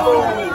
Oh,